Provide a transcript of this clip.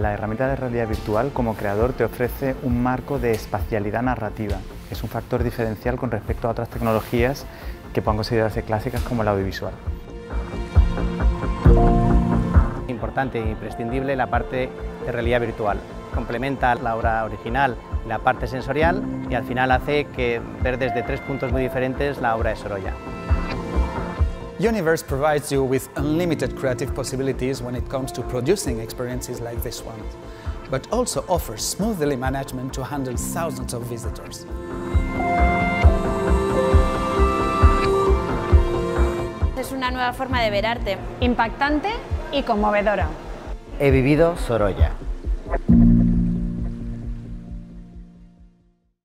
La herramienta de realidad virtual como creador te ofrece un marco de espacialidad narrativa. Es un factor diferencial con respecto a otras tecnologías que puedan considerarse clásicas como el audiovisual. Importante e imprescindible la parte de realidad virtual. Complementa la obra original, la parte sensorial y al final hace que ver desde tres puntos muy diferentes la obra de Sorolla. Universe provides you with unlimited creative possibilities when it comes to producing experiences like this one, but also offers smooth daily management to handle thousands of visitors. Es una nueva forma de ver arte. Impactante y conmovedora. He vivido Sorolla.